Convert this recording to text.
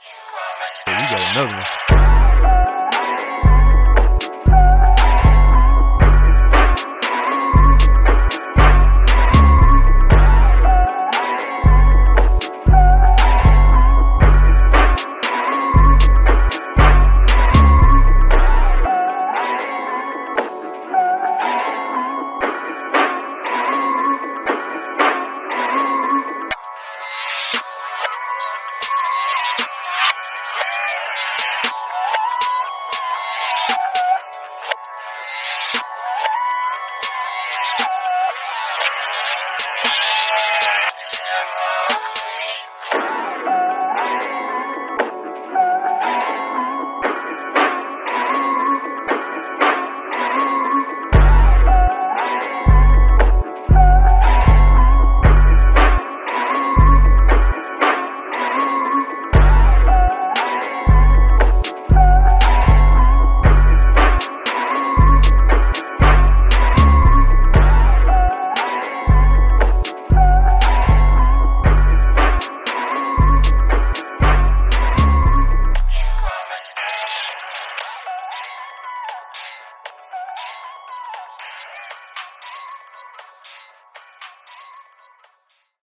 So we got another one.